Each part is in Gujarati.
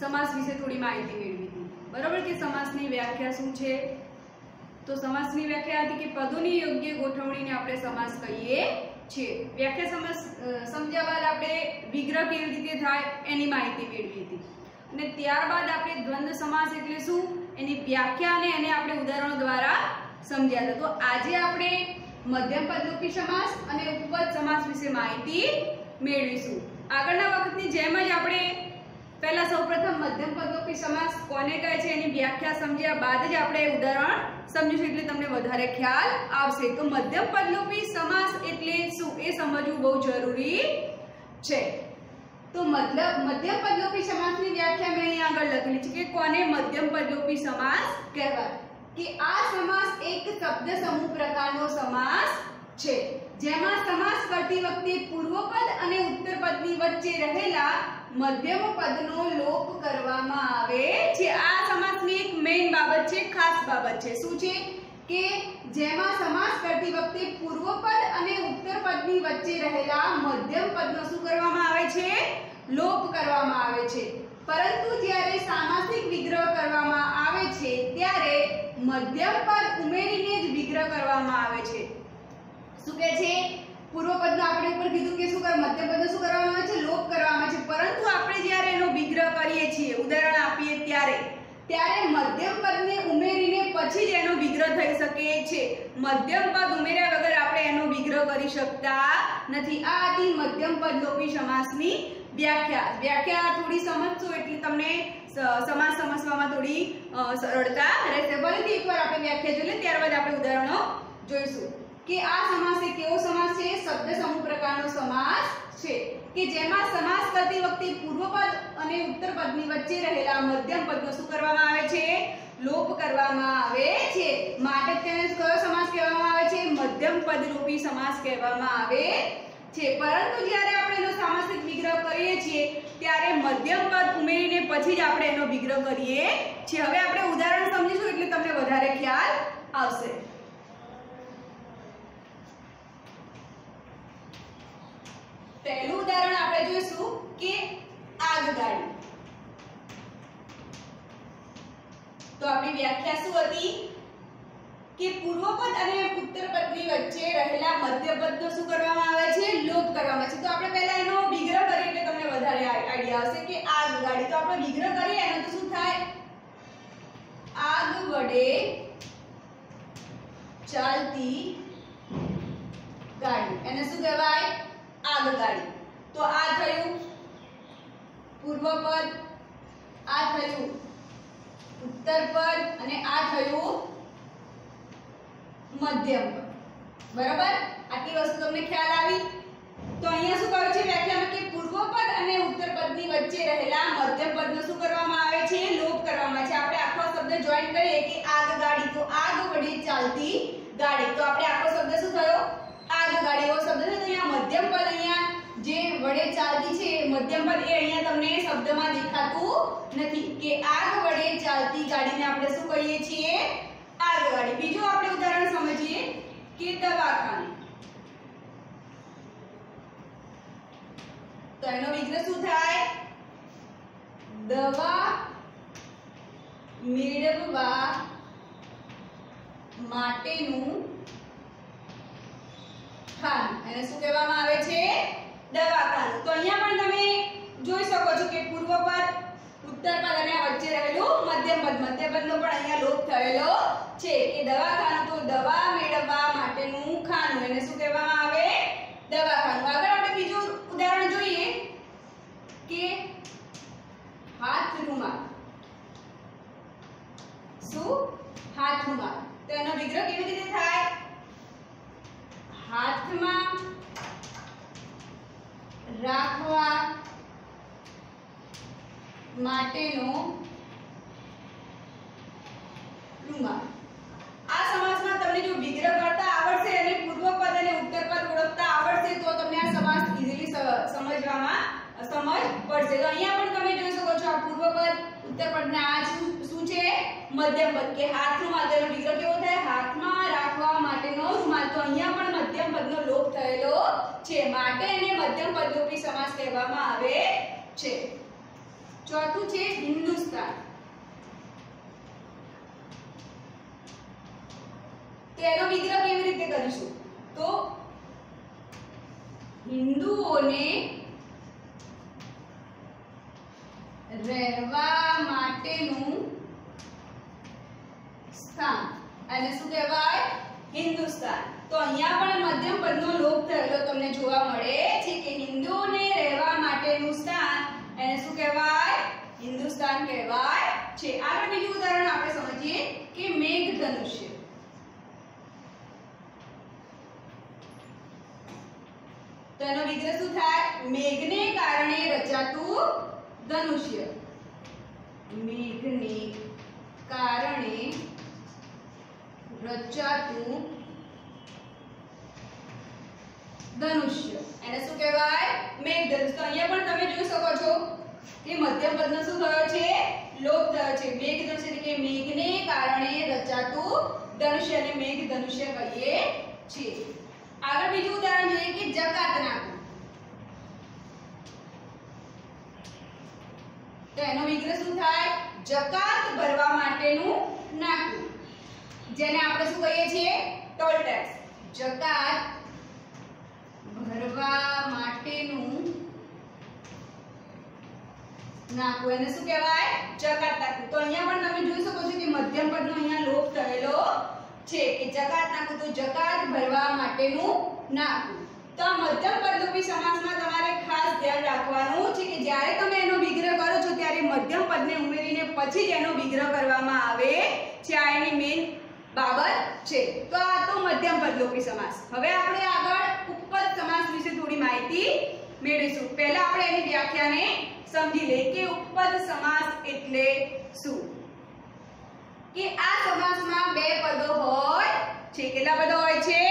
સમાસ વિશે થોડી માહિતી મેળવી હતી. બરાબર કે સમાસની વ્યાખ્યા શું છે? તો સમાસની વ્યાખ્યા હતી કે પદોની યોગ્ય ગોઠવણીને આપણે સમાસ કહીએ છીએ. વ્યાખ્યા સમાસ સમજ્યા બાદ આપણે વિગ્રહ કેવી રીતે થાય એની માહિતી મેળવી હતી. અને ત્યારબાદ આપણે દ્વંદ્વ સમાસ એટલે શું? એની વ્યાખ્યા અને એને આપણે ઉદાહરણો દ્વારા સમજ્યા હતા. તો આજે આપણે મધ્યમ પદરૂપી સમાસ અને ઉપપદ સમાસ વિશે માહિતી મેળવીશું. આગળના વખતની જેમ જ આપણે પહેલા સૌપ્રથમ મધ્યમ પદલોપી સમાસ કોને કહે છે એની વ્યાખ્યા સમજ્યા બાદ જ આપણે ઉદાહરણ સમજીશું, એટલે તમને વધારે ખ્યાલ આવશે. તો મધ્યમ પદલોપી સમાસ એટલે શું? એ સમજવું બહુ જરૂરી છે. તો મતલબ મધ્યમ પદલોપી સમાસની વ્યાખ્યા મેં અહીંયા આગળ લખેલી છે કે કોને મધ્યમ પદલોપી સમાસ કહેવાય? કે આ સમાસ એક શબ્દ સમૂહ પ્રકારનો સમાસ છે. જેમાં સમાસ કરતી વખતે પૂર્વપદ અને ઉત્તરપદની વચ્ચે રહેલા મધ્યમ પદનો લોપ કરવામાં આવે છે. આ સમાસની એક મેઇન બાબત છે, ખાસ બાબત છે. શું છે? કે જેમાં સમાસ કરતી વખતે પૂર્વપદ અને ઉત્તરપદની વચ્ચે રહેલા મધ્યમ પદનો શું કરવામાં આવે છે? લોપ કરવામાં આવે છે. પરંતુ જ્યારે સામાસિક વિગ્રહ કરવામાં આવે છે, ત્યારે મધ્યમ પદ ઉમેરીને જ વિગ્રહ કરવામાં આવે છે. શું કહે છે? પૂર્વ પદનો આપણે ઉપર કીધું કે શું કર મધ્ય પદનો શું કરવામાં આવે છે? લોપ કરવામાં છે. પરંતુ આપણે જ્યારે એનો વિગ્રહ કરીએ છીએ, ઉદાહરણ આપીએ ત્યારે ત્યારે મધ્યમ પદને ઉમેરીને પછી જ એનો વિગ્રહ થઈ શકે છે. મધ્યમ પદ ઉમેર્યા વગર આપણે એનો વિગ્રહ કરી શકતા નથી. આ હતી મધ્યમ પદ લોપી સમાસની વ્યાખ્યા. વ્યાખ્યા થોડી સમજશો એટલે તમને સમાસ સમજવામાં થોડી સરળતા રહેશે. ફરીથી એકવાર આપણે વ્યાખ્યા જોઈએ ત્યારબાદ આપણે ઉદાહરણો જોઈશું. કે આ સમાસ એ કેવો સમાસ છે? શબ્દ સમૂહ પ્રકારનો સમાસ છે. કે જેમાં સમાસ કરતી વખતે પૂર્વપદ અને ઉત્તરપદની વચ્ચે રહેલા મધ્યમ પદનો શું કરવામાં આવે છે? લોપ કરવામાં આવે છે. માટે તેને કયો સમાસ કહેવામાં આવે છે? મધ્યમ પદરૂપી સમાસ કહેવામાં આવે છે. પરંતુ જ્યારે આપણે એનો સામાસિક વિગ્રહ કરીએ છીએ, ત્યારે મધ્યમ પદ ઉમેરીને પછી જ આપણે એનો વિગ્રહ કરીએ છીએ. હવે આપણે ઉદાહરણ સમજીશું એટલે તમને વધારે ખ્યાલ આવશે. પહેલું ઉદાહરણ આપણે જોઈશું કે આગગાડી તો આપણી વ્યાખ્યા શું હતી? કે પૂર્વપદ અને ઉત્તરપદની વચ્ચે રહેલા મધ્યપદનો શું કરવામાં આવે છે? લોપ કરવામાં છે. તો આપણે પહેલા એનો વિગ્રહ કરીએ એટલે તમને વધારે આઈડિયા આવશે કે આગગાડી તો આપણે વિગ્રહ કરીએ, એનો તો શું થાય? આગ વડે ચાલતી ગાડી એને શું કહેવાય? આગગાડી તો આ થયું પૂર્વપદ, આ થયું ઉત્તરપદ અને આ થયું મધ્યમ પદ. બરાબર? આટલી વસ્તુ તમને ખ્યાલ આવી? તો અહીંયા શું કહ્યું છે વ્યાખ્યામાં કે પૂર્વપદ અને ઉત્તર પદની વચ્ચે રહેલા મધ્યમ પદનો શું કરવામાં આવે છે? લોપ કરવામાં છે. આપણે આખો શબ્દ જોઈન કરીએ કે આગ ગાડી. તો આગ વડે ચાલતી ગાડી. તો આપણે આખો શબ્દ શું થયો? આગગાડી એવો શબ્દ છે તો અહીંયા મધ્યમ પદ અહીંયા જે વડે ચાલતી છે મધ્યમ પદ, એ અહીંયા તમને શબ્દમાં દેખાતું નથી કે આગ વડે ચાલતી ગાડીને આપણે શું કહીએ છીએ? આગગાડી બીજું આપણે ઉદાહરણ સમજીએ કે દવાખાનું. તો એનો વિગ્રહ શું થાય? દવા મેળવવા માટેનું ખાન. એને શું કહેવામાં દવાખાનું તો અહીંયા પણ તમે જોઈ શકો છો કે પૂર્વ પદ, ઉત્તર પદ અને વચ્ચે રહેલું મધ્યમ મધ્યમપદ મધ્યપદનો પણ અહીંયા લોપ થયેલો છે. કે દવાખાનું તો દવા મેળવવા માટેનું ખાનું. એને શું કહેવામાં આવે? દવાખાનું. આગળ આપણે બીજું ઉદાહરણ જોઈએ કે હાથ રૂમાલ શું? હાથ રૂમાલ તો એનો વિગ્રહ કેવી રીતે થાય? હાથમાં રાખવા માટેનો રૂમાલ આ સમાસમાં તમને જો વિગ્રહ કરતા આવડશે અને પૂર્વપદ અને ઉત્તરપદ ઓળખતા આવડશે, તો તમને આ સમાસ ઇઝીલી સમજવામાં સમજ પડશે. તો અહીંયા પણ તમે જોઈ શકો છો આ પૂર્વપદ ઉત્તરપદના આ શું શું છે? મધ્યમ પદ. કે હાથનું માધ્યમ વિગ્રહ કેવો થાય? હાથમાં રાખવા માટેનો રૂમાલ તો અહીંયા પણ મધ્યમ પદનો લોપ થયેલો છે. માટે એને મધ્યમ પદલોપી સમાસ કહેવામાં આવે છે. ચોથું છે હિન્દુસ્તાન. તો વિગ્રહ કેવી રીતે કરીશું? તો હિન્દુઓને રહેવા માટેનું સ્થાન. અને શું કહેવાય? હિન્દુસ્તાન તો અહીંયા પણ મધ્યમ પદનો લોપ થયેલો તમને જોવા મળે છે કે હિન્દુઓને રહેવા માટેનું સ્થાન એને શું કહેવાય? હિન્દુસ્તાન કહેવાય છે. આગળ બીજું ઉદાહરણ આપણે સમજીએ કે મેઘધનુષ્ય. તો એનો વિગ્રહ શું થાય? મેઘને કારણે રચાતું ધનુષ્ય. મેઘને કારણે રચાતું ધનુષ્ય. એને શું કહેવાય? મેઘધનુષ. તો અહીંયા પણ તમે જોઈ શકો છો કે મધ્યમ પદનો શું થયો છે? લોપ થયો છે. મેઘધનુષ એટલે કે મેઘને કારણે રચાતું ધનુષ્ય અને મેઘધનુષ્ય કહીએ છીએ આગળ બીજું ઉદાહરણ જોઈએ કે જકાત નાખવું તો એનો વિગ્રહ શું થાય? જકાત ભરવા માટેનું નાકું. જેને આપણે શું કહીએ છીએ? Toll tax. જકાત ભરવા તમે જોઈ શકો છો કે મધ્યમ પદનો અહીંયા લોપ થયેલો છે કે જકાત નાકું તો જકાત ભરવા માટેનું નાકું તો મધ્યમ પદલોપી સમાસમાં તમારે ખાસ ધ્યાન રાખવાનું છે કે જ્યારે તમે એનો વિગ્રહ કરો છો, ત્યારે મધ્યમ પદને ઉમેરીને પછી જ એનો વિગ્રહ કરવામાં આવે છે. આ એની મેઇન બાબત છે. તો આ તો મધ્યમ પદલોપી સમાસ. હવે આપણે આગળ ઉપપદ સમાસ વિશે થોડી માહિતી મેળવીશું. પહેલા આપણે એની વ્યાખ્યાને સમજી લઈએ કે ઉપપદ સમાસ એટલે શું? કે આ સમાસમાં બે પદો હોય છે. કેટલા પદો હોય છે?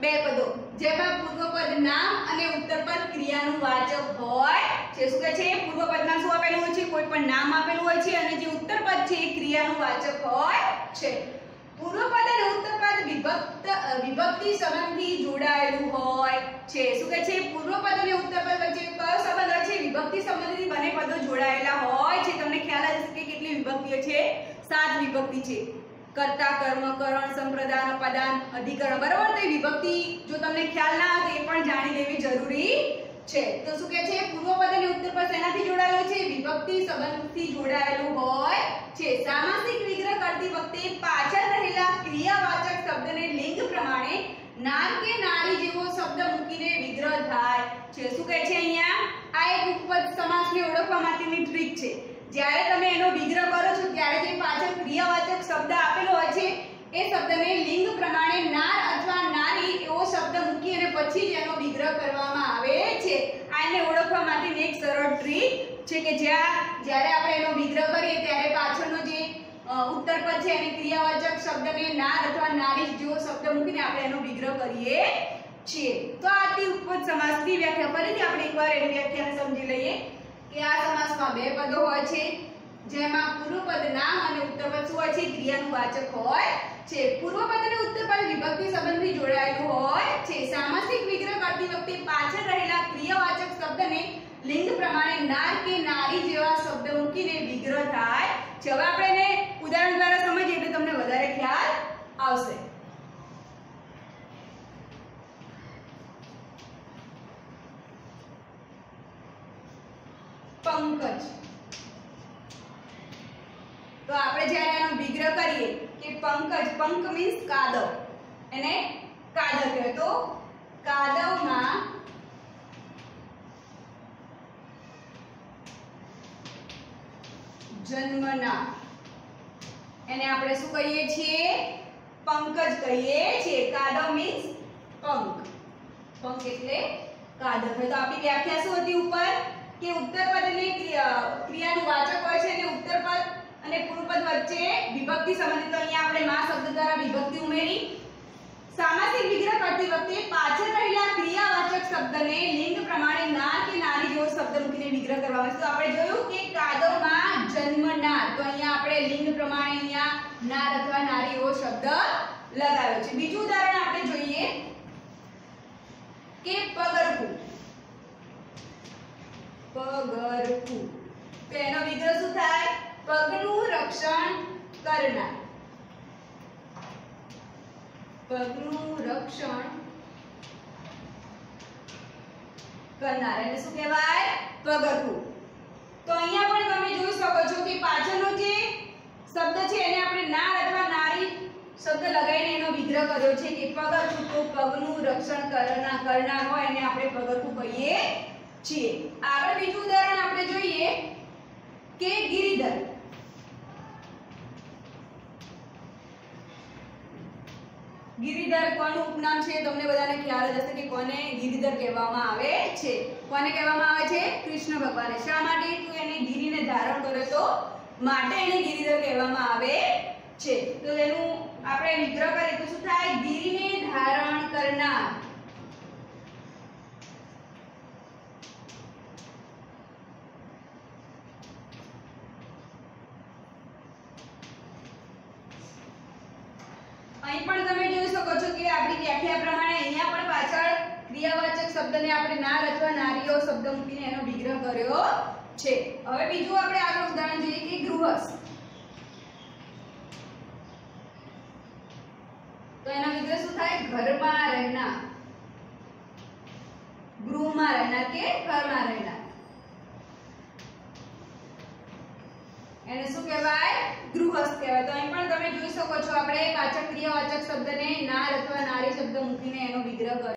બે પદો. જેમાં પૂર્વપદ નામ અને ઉત્તરપદ ક્રિયાનું વાચક હોય છે. શું કહે છે? પૂર્વપદમાં શું આપેલું હોય છે? કોઈ પણ નામ આપેલું હોય છે અને જે ઉત્તરપદ છે એ ક્રિયાનું વાચક હોય છે. પૂર્વપદ અને ઉત્તરપદ વિભક્ત વિભક્તિ સંબંધથી જોડાયેલું હોય છે. શું કહે છે? પૂર્વપદ અને ઉત્તરપદ વચ્ચે કયો સંબંધ છે? વિભક્તિ સંબંધથી બંને પદો જોડાયેલા હોય છે. તમને ખ્યાલ હશે કે કેટલી વિભક્તિઓ છે? સાત વિભક્તિ છે. કર્તા કર્મ કરણ સંપ્રદાન પદાન અધિકરણ. બરાબર? તો વિભક્તિ જો તમને ખ્યાલ ના હોય તો એ પણ જાણી લેવી જરૂરી છે. તો શું કહે છે? પૂર્વપદ અને ઉત્તરપદ શેનાથી જોડાયેલો છે? વિભક્તિ સંબંધથી જોડાયેલું હોય છે. સામાસિક વિગ્રહ કરતી વખતે પાછળ રહેલા ક્રિયાવાચક શબ્દને લિંગ પ્રમાણે નાર કે નારી જેવો શબ્દ મૂકીને વિગ્રહ થાય છે. શું કહે છે અહીંયા? આ એક ઉપપદ સમાસને ઓળખવા માટેની ટ્રીક છે. જ્યારે તમે એનો વિગ્રહ કરો છો, ત્યારે જે પાછળ ક્રિયાવાચક શબ્દ આપેલો હોય છે, એ શબ્દને લિંગ પ્રમાણે નાર અથવા નારી એવો શબ્દ મૂકી અને પછી જ એનો વિગ્રહ કરવામાં આવે છે. આ એને ઓળખવા માટેની એક સરળ ટ્રીક છે કે જ્યાં જ્યારે આપણે એનો વિગ્રહ કરીએ, ત્યારે પાછળનો જે ઉત્તરપદ છે, એને ક્રિયાવાચક શબ્દને નાર અથવા નારી જેવો શબ્દ મૂકીને આપણે એનો વિગ્રહ કરીએ છીએ. તો આ હતી ઉપપદ સમાસની વ્યાખ્યા, ફરીથી આપણે એકવાર એની વ્યાખ્યાને સમજી લઈએ કે આ સમાસમાં બે પદો હોય છે, જેમાં પૂર્વપદ નામ અને ઉત્તરપદ શું હોય છે? ક્રિયાનું વાચક હોય છે. પૂર્વપદ અને ઉત્તરપદ વિભક્તિ સંબંધથી જોડાયેલું હોય છે. સામાસિક વિગ્રહ કરતી વખતે પાછળ રહેલા ક્રિયાવાચક શબ્દને લિંગ પ્રમાણે નાર કે નારી જેવા શબ્દ મૂકીને વિગ્રહ થાય. છે આપણે એને ઉદાહરણ દ્વારા એટલે તમને વધારે ખ્યાલ આવશે. પંકજ. તો આપણે જ્યારે આનો વિગ્રહ કરીએ કે પંકજ, પંક મીન્સ કાદવ. એને કાદવ કહેવાય. તો કાદવમાં જન્મના એને આપણે શું કહીએ છીએ? પંકજ કહીએ છીએ. કાદવ મીન્સ પંક પંક એટલે કાદવ તો આપણી વ્યાખ્યા શું હતી ઉપર? કે ઉત્તરપદ અને ક્રિયા, ક્રિયાનું વાચક હોય છે અને ઉત્તરપદ અને પૂર્વપદ વચ્ચે વિભક્તિ સંબંધિત. અહીંયા આપણે માં શબ્દ દ્વારા વિભક્તિ ઉમેરી. સામાસિક વિગ્રહ કરતી વખતે પાછળ રહેલા ક્રિયાવાચક શબ્દને લિંગ પ્રમાણે ના કે નારી જેવો શબ્દ મૂકીને વિગ્રહ કરવામાં આવે તો આપણે જોયું કે કાદવમાં જન્મનાર તો અહીંયા આપણે લિંગ પ્રમાણે અહીંયા નાર અથવા નારી શબ્દ લગાવ્યો છે. બીજું ઉદાહરણ આપણે જોઈએ કે પગરખું. પગરખું. તો એનો વિગ્રહ શું થાય? પગનું રક્ષણ કરનાર. પગનું રક્ષણ કરનાર. એને શું કહેવાય? પગરખું. તો અહીંયા પણ તમે જોઈ શકો છો કે પાછળનો જે શબ્દ છે એને આપણે નાર અથવા નારી શબ્દ લગાવીને એનો વિગ્રહ કર્યો છે કે પગરખું તો પગનું રક્ષણ કરનાર કરનાર હોય એને આપણે પગરખું કહીએ છીએ. આગળ બીજું ઉદાહરણ આપણે જોઈએ કે ગિરિધર. ગિરિધર કોનું ઉપનામ છે? તમને બધાને ખ્યાલ જ હશે કે કોને ગિરિધર કહેવામાં આવે છે. કોને કહેવામાં આવે છે? કૃષ્ણ ભગવાને શા માટે? ધારણ કરે તો માટે એને ગિરિધર કહેવામાં આવે છે. તો એનું આપણે વિગ્રહ કરીએ તો શું થાય? ગિરિને ધારણ કરનાર. અહીં પણ તમે જોઈ શકો છો કે આપણી વ્યાખ્યા પ્રમાણે અહીંયા પણ પાછળ ક્રિયાવાચક શબ્દને આપણે ના રચવા નારીઓ શબ્દ મૂકીને એનો વિગ્રહ કર્યો છે. હવે બીજું આપણે આગળ ઉદાહરણ જોઈએ કે ગૃહસ્થ. તો એના વિગ્રહ શું થાય? ઘરમાં રહેનાર. ગૃહમાં રહેનાર કે ઘરમાં રહેનાર? એને શું કહેવાય? ગૃહસ્થ કહેવાય. તો અહીં પણ તમે જોઈ શકો છો, આપણે વાચક ક્રિયાવાચક શબ્દને નાર અથવા નારી શબ્દ મૂકીને એનો વિગ્રહ